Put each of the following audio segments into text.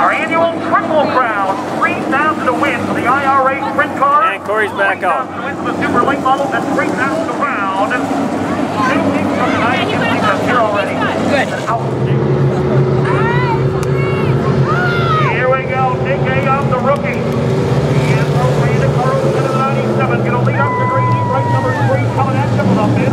Our annual Triple Crown, 3000 to win for the IRA sprint car. And Corey's back out. to win for the Super Late model and 3000 to round. Two kicks from the night. You think that's here already. Good. Here we go. Nick A on the rookie. He is Randy Carlson in the 97. Going to lead up to Grady. Right number three coming at you with a mid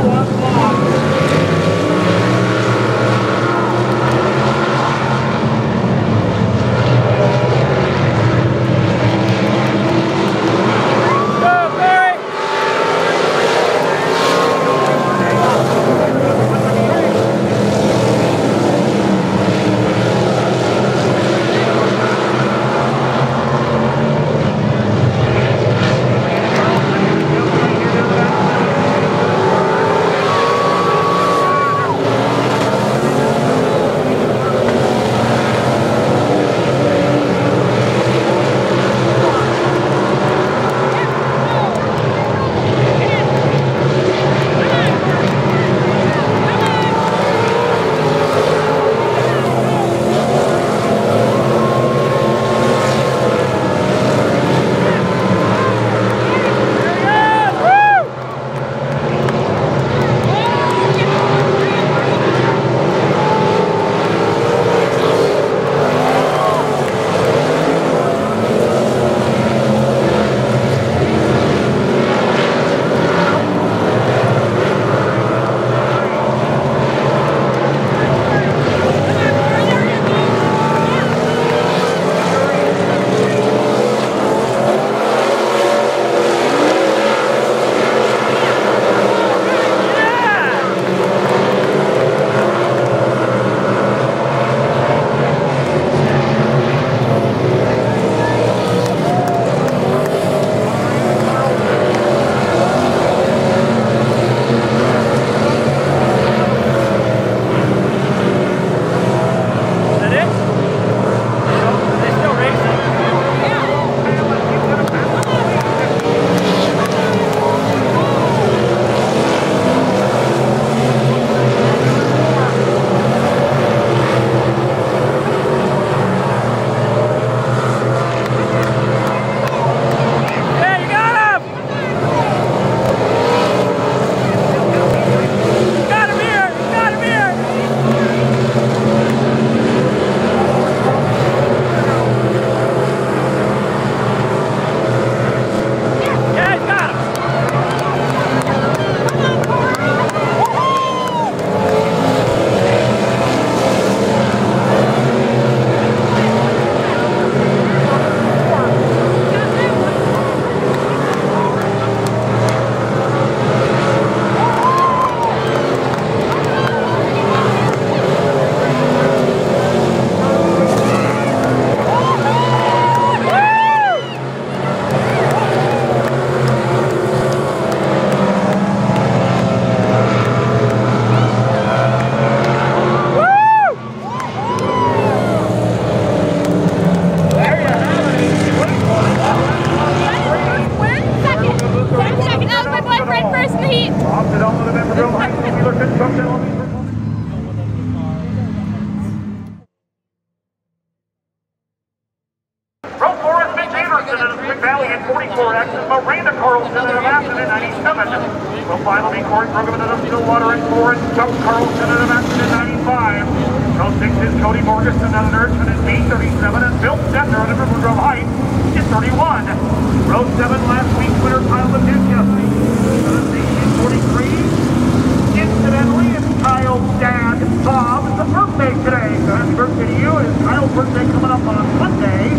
Ohio. It's Kyle's birthday coming up on Monday.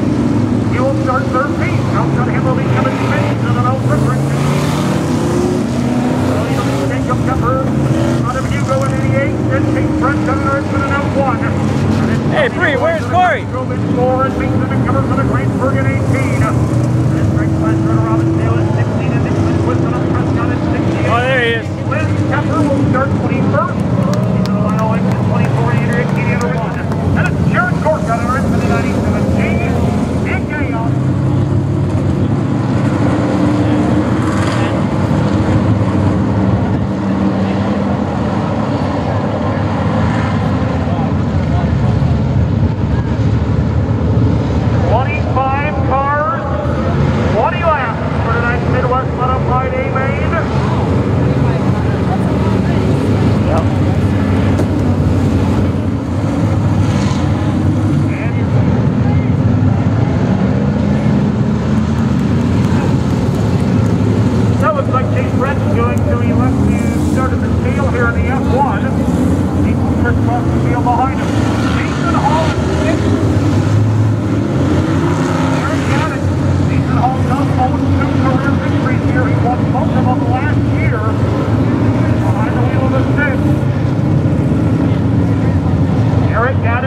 He will start 13th. Outside him will be Kevin Smith and then for him. Jacob Kemper, out of Hugo in 88, and Kate Brent Dunner has been an out one. Hey, Bree, where's Corey? Drove in four and beat them in cover for the Great Bergen 18. Oh, there he is. Kemper will start 21st. He's in Ohio exit 24 and Indiana 1. Aaron Cork got it right for the 97.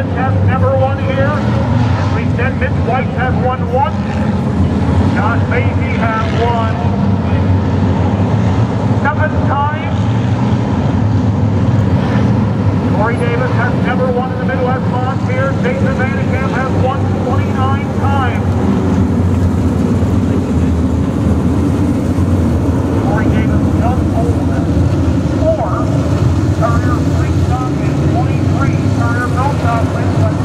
Evans has never won here. Henry Denman White has won once. John Maisie has won seven times. Corey Davis has never won in the Midwest Mons here. Jason Vandekamp has won 29 times. Corey Davis does hold four career three stock Carter, Beltop, Lane,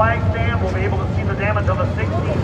flag stand, we'll be able to see the damage on the 16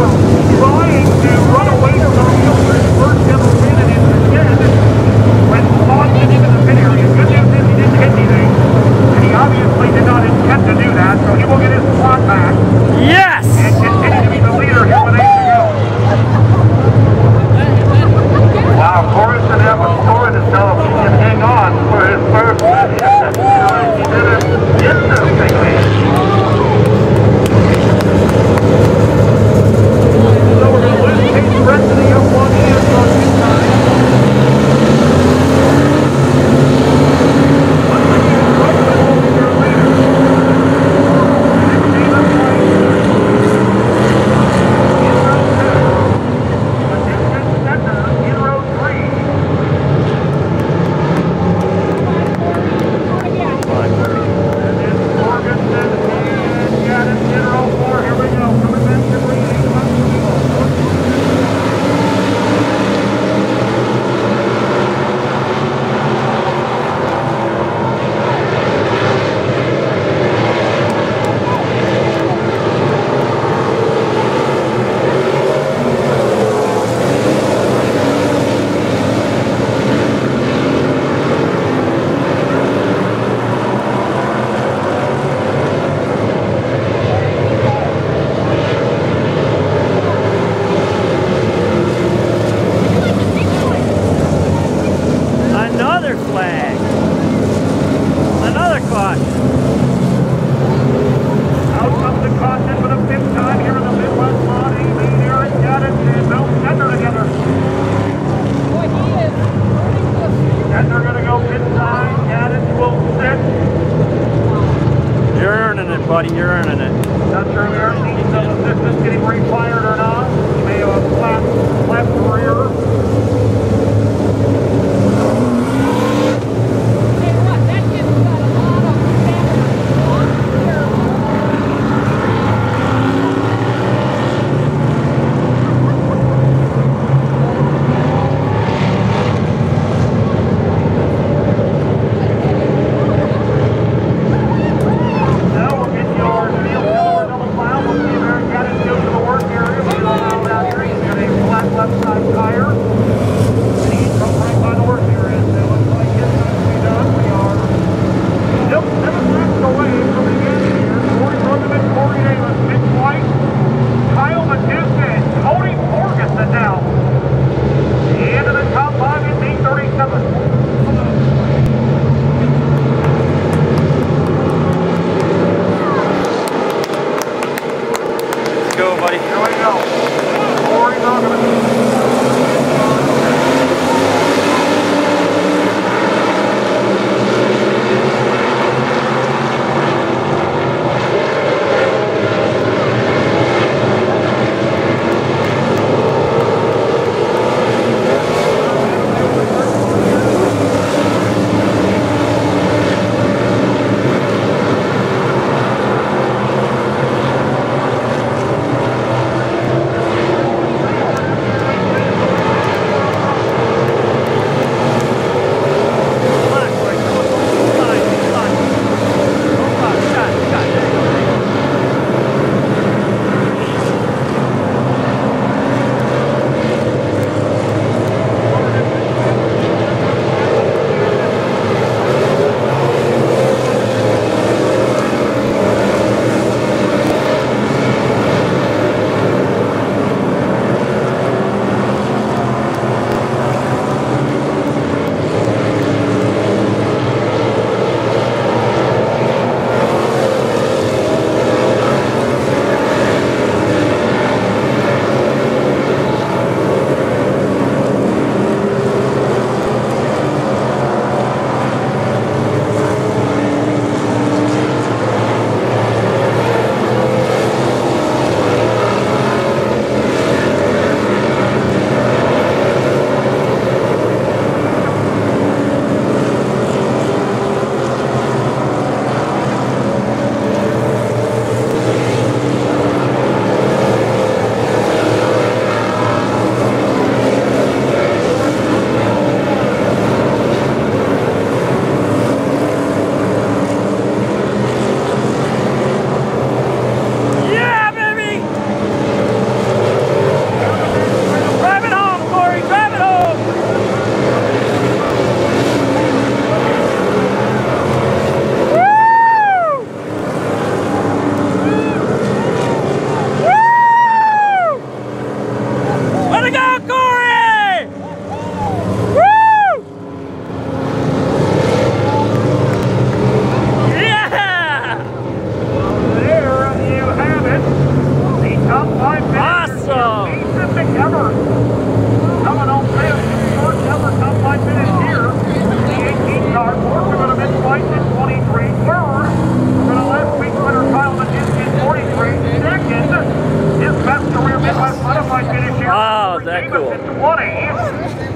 Wow.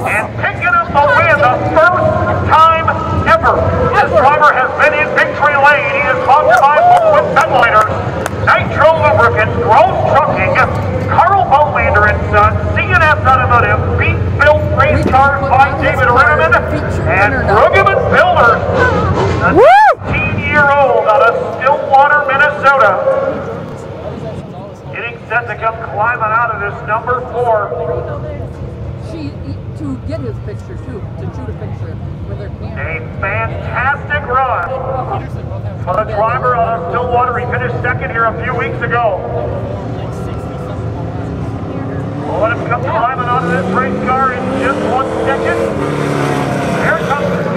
And picking up the win the first time ever. This driver has been in victory lane. He is sponsored by Bullwhip Ventilators, Nitro Lubricants, Grove Trucking, Carl Bowlander and Son, CNS Automotive, Beat Built Race Cars by David Rinneman, and Brueggemann Builders. The 18-year-old out of Stillwater, Minnesota. Getting set to come climbing out of this number four get his picture too, to shoot a picture with their camera. A fantastic run for the driver of Stillwater. He finished second here a few weeks ago. Well, let him come climbing onto this race car in just one second. Here comes